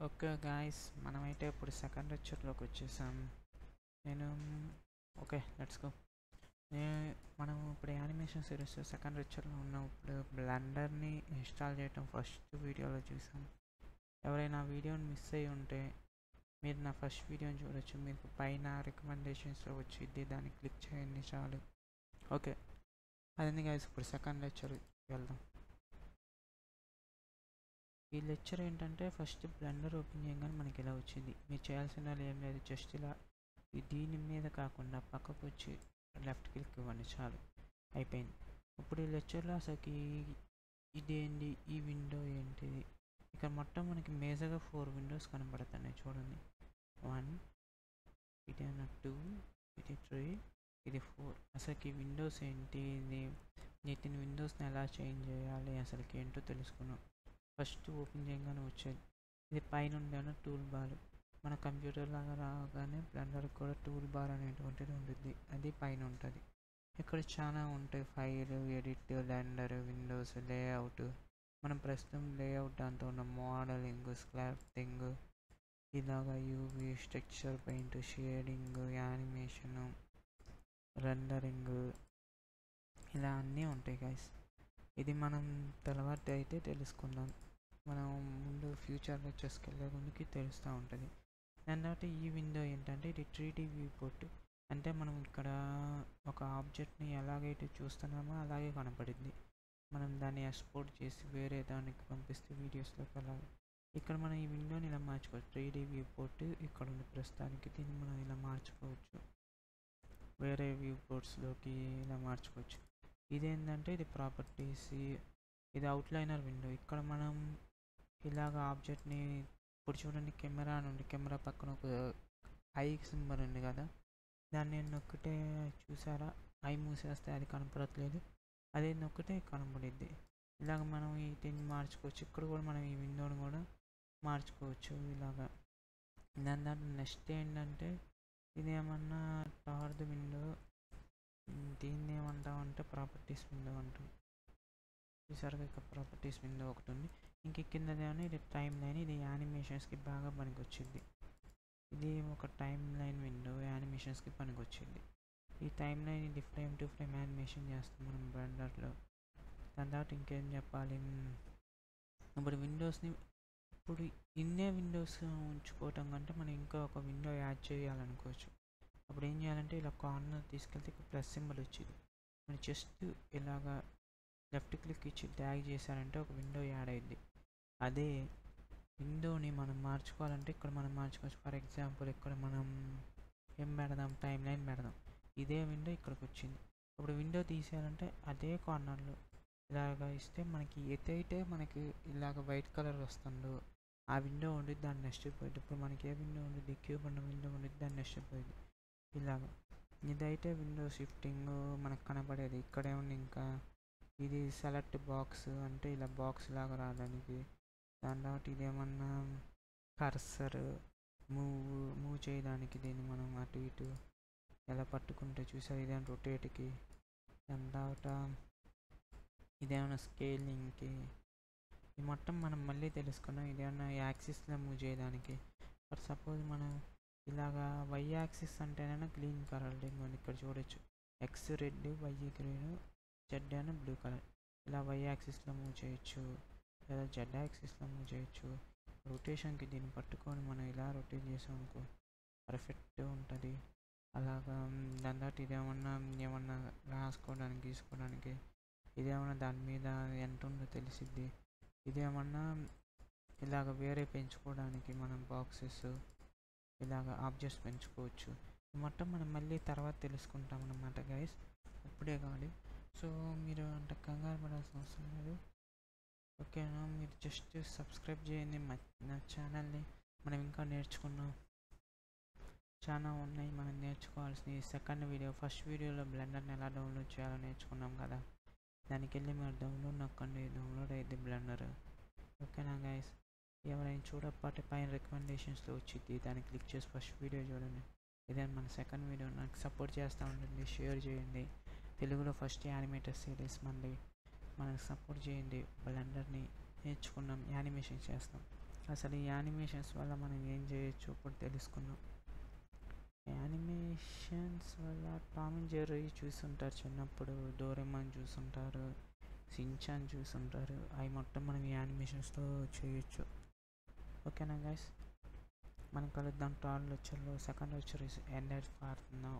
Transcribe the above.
Okay guys మనమైతే ఇప్పుడు second లెక్చర్లోకి వచ్చేసాం. నేను ఓకే లెట్స్ గో. నేను మనం ఇప్పుడు యానిమేషన్ సిరీస్ సెకండ్ లెక్చర్లో ఉన్నాం ఇప్పుడు బ్లెండర్ని ఇన్స్టాల్ చేయటం ఫస్ట్ వీడియోలో చూసాం. ఎవరైనా వీడియోని మిస్ అయ్యి ఉంటే మీరు నా ఫస్ట్ వీడియోని చూడొచ్చు. మీకు పైన రికమెండేషన్స్లో వచ్చింది దాన్ని క్లిక్ చేయండి చాలు. ఓకే. అదే గాయస్ ఇప్పుడు సెకండ్ లెక్చర్ వెళ్దాం. ఈ లెక్చర్ ఏంటంటే ఫస్ట్ బ్లెండర్ ఓపెన్ చేయగానే మనకి ఇలా వచ్చింది. మీరు చేయాల్సిన ఏం లేదు జస్ట్ ఇలా దీని మీద కాకుండా పక్కకు వచ్చి లెఫ్ట్ క్లిక్ ఇవ్వండి చాలు అయిపోయింది. ఇప్పుడు ఈ లెక్చర్లో అసలుకి ఇదేంటి ఈ విండో ఏంటిది ఇక్కడ మొత్తం మనకి మేజర్గా ఫోర్ విండోస్ కనబడుతున్నాయి చూడండి. వన్ ఇది టూ ఇది త్రీ ఇది ఫోర్. అసలుకి విండోస్ ఏంటి ఇది వీటిని విండోస్ని ఎలా చేంజ్ చేయాలి అసలుకి ఏంటో తెలుసుకున్నాం. ఫస్ట్ ఓపెన్ చేయగానే వచ్చేది. ఇది పైన ఉండేన టూల్ బార్? మన కంప్యూటర్ లాగా రాగానే బ్లెండర్ కూడా టూల్ బార్ అనేటువంటిది ఉంటుంది అది పైన ఉంటుంది ఇక్కడ చాలా ఉంటాయి file edit Blender windows layout. మనం ప్రస్తుతం లేఅవుట్ దాంతో ఉన్న మోడలింగ్ స్క్రాఫ్టింగ్ ఇలాగా UV structure paint shading animation rendering ఇలా అన్నీ ఉంటాయి గైస్ ఇది మనం తర్వాత అయితే తెలుసుకుందాం. మనం ముందు ఫ్యూచర్ లెక్చర్స్కి వెళ్ళే ముందుకి తెలుస్తూ ఉంటుంది. దాని తర్వాత ఈ విండో ఏంటంటే ఇది త్రీ వ్యూ పోర్ట్ అంటే మనం ఇక్కడ ఒక ఆబ్జెక్ట్ని ఎలాగైతే చూస్తున్నామో అలాగే కనపడింది. మనం దాన్ని ఎక్స్పోర్ట్ చేసి వేరే దానికి పంపిస్తే వీడియోస్లోకి వెళ్ళాలి ఇక్కడ మనం ఈ విండోని ఇలా మార్చుకోవచ్చు. త్రీ డీ వ్యూ పోర్ట్ ఇక్కడ ఉంది ప్రస్తుతానికి దీన్ని మనం ఇలా మార్చుకోవచ్చు. వేరే వ్యూ పోర్ట్స్లోకి ఇలా మార్చుకోవచ్చు. ఇదేంటంటే ఇది ప్రాపర్టీస్ ఇది అవుట్లైనర్ విండో ఇక్కడ మనం ఇలాగ ఆబ్జెక్ట్ని ఇప్పుడు చూడండి కెమెరా నుండి కెమెరా పక్కన ఒక ఐ సింబల్ ఉంది కదా? దాన్ని నొక్కితే చూసారా? ఐ మూసేస్తే అది కనపడట్లేదు. అదే నొక్కితే కనపడిద్ది. ఇలాగ మనం ఈ దీన్ని మార్చుకోవచ్చు. ఇక్కడ కూడా మనం ఈ విండోని కూడా మార్చుకోవచ్చు ఇలాగా. దాని దాంట్లో నెక్స్ట్ ఏంటంటే ఇది ఏమన్నా టార్డ్ విండో? దీన్ని ఏమంటామంటే ప్రాపర్టీస్ విండో అంటాం. చూసారుగా ఇక్కడ ప్రాపర్టీస్ విండో ఒకటి ఉంది. ఇంక కిందదేమో ఇది టైం లైన్ ఇది యానిమేషన్స్కి బాగా పనికొచ్చింది. ఇది ఒక టైం లైన్ విండో యానిమేషన్స్కి పనికొచ్చింది. ఈ టైం లైన్ ఇది ఫ్రేమ్ టు ఫ్రేమ్ యానిమేషన్ చేస్తాం మనం బ్లెండర్లో దాని తర్వాత ఇంకేం చెప్పాలి? ఇప్పుడు విండోస్ని ఇప్పుడు ఇన్నే విండోస్ ఉంచుకోవటం కంటే మనం ఇంకా ఒక విండో యాడ్ చేయాలనుకోవచ్చు. అప్పుడు ఏం చేయాలంటే ఇలా కార్నర్ తీసుకెళ్తే ప్లస్ సింబల్ వచ్చింది. మనం జస్ట్ ఇలాగా లెఫ్ట్ క్లిక్ ఇచ్చి ట్యాగ్ చేశారంటే ఒక విండో యాడ్ అయింది. అదే విండోని మనం మార్చుకోవాలంటే ఇక్కడ మనం మార్చుకోవచ్చు. ఫర్ ఎగ్జాంపుల్ ఇక్కడ మనం ఏం పెడదాం? టైం లైన్ పెడదాం. ఇదే విండో ఇక్కడికి వచ్చింది ఇప్పుడు విండో తీసేయాలంటే అదే కార్నర్లో ఇలాగ ఇస్తే మనకి ఎతైతే మనకి ఇలాగ వైట్ కలర్ వస్తుందో ఆ విండో ఉండి దాన్ని నెక్స్ట్ పోయింది ఇప్పుడు మనకి ఏ విండో ఉండి క్యూబ్ ఉన్న విండో ఉండి దాన్ని నెక్స్ట్ పోయింది ఇలాగ. ఇదైతే విండో షిఫ్టింగ్ మనకు కనబడేది. ఇక్కడే ఉంది ఇంకా? ఇది సెలెక్ట్ బాక్స్ అంటే ఇలా బాక్స్ లాగా రావడానికి దాని తర్వాత ఇదేమన్నా కర్సర్ మూవ్ మూవ్ చేయడానికి దీన్ని మనం అటు ఇటు ఎలా పట్టుకుంటే చూసారు ఇదేమన్నా రొటేట్కి? దాని తర్వాత ఇదేమైనా స్కేలింగ్కి? ఈ మొత్తం మనం మళ్ళీ తెలుసుకున్నాం ఇదేమన్నా యాక్సిస్లో మూవ్ చేయడానికి? ఫర్ సపోజ్ మనం ఇలాగా వై యాక్సిస్ అంటేనైనా గ్రీన్ కలర్ ఉంది. ఇక్కడ చూడొచ్చు. X red Y green Z అని బ్లూ కలర్. ఇలా వై యాక్సిస్లో మూవ్ చేయొచ్చు. లేదా జెడ్ యాక్సిస్లో మూవ్ చేయొచ్చు. రొటేషన్కి దీన్ని పట్టుకొని మనం ఇలా రొటేట్ చేసాం అనుకో పర్ఫెక్ట్ ఉంటుంది. అలాగా దాని తర్వాత ఇదేమన్నా ఏమన్నా రాసుకోవడానికి గీసుకోవడానికి ఇదేమన్నా దాని మీద ఎంత ఉందో తెలిసిద్ది. ఇదేమన్నా ఇలాగ వేరే పెంచుకోవడానికి మనం బాక్సెస్ ఇలాగ ఆబ్జెక్ట్స్ పెంచుకోవచ్చు. మొత్తం మనం మళ్ళీ తర్వాత తెలుసుకుంటాం అన్నమాట గైస్ ఇప్పుడే కావాలి సో మీరు అంత కంగారు పడాల్సిన అవసరం లేదు. ఓకేనా? మీరు జస్ట్ సబ్స్క్రైబ్ చేయండి నా ఛానల్ని మనం ఇంకా నేర్చుకున్నాం. చాలా ఉన్నాయి మనం నేర్చుకోవాల్సిన సెకండ్ వీడియో ఫస్ట్ వీడియోలో బ్లెండర్ని ఎలా డౌన్లోడ్ చేయాలో నేర్చుకున్నాం కదా. దానికి వెళ్ళి మీరు డౌన్లోడ్ నొక్కండి డౌన్లోడ్ అయ్యింది బ్లెండర్. ఓకేనా గైస్ ఎవరైనా చూడకపోతే పైన రికమెండేషన్స్లో వచ్చింది దాన్ని క్లిక్ చేసి ఫస్ట్ వీడియో చూడండి. ఇదే మన సెకండ్ వీడియో నాకు సపోర్ట్ చేస్తూ ఉంటుంది షేర్ చేయండి. తెలుగులో ఫస్ట్ యానిమేటర్ సిరీస్ మళ్ళీ మనకు సపోర్ట్ చేయండి వాళ్ళందరినీ నేర్చుకున్నాం యానిమేషన్ చేస్తాం అసలు ఈ యానిమేషన్స్ వల్ల మనం ఏం చేయొచ్చు ఇప్పుడు తెలుసుకున్నాం యానిమేషన్స్ వల్ల టామ్ అండ్ జెర్రీ చూసుంటారు చిన్నప్పుడు. డోరెమాన్ చూసుంటారు సించాన్ చూసుంటారు అవి మొత్తం మనం ఈ యానిమేషన్స్తో చేయొచ్చు. ఓకేనా గైస్ మనం కలుద్దాం టాల్ లెక్చర్లో. Second lecture is ended for now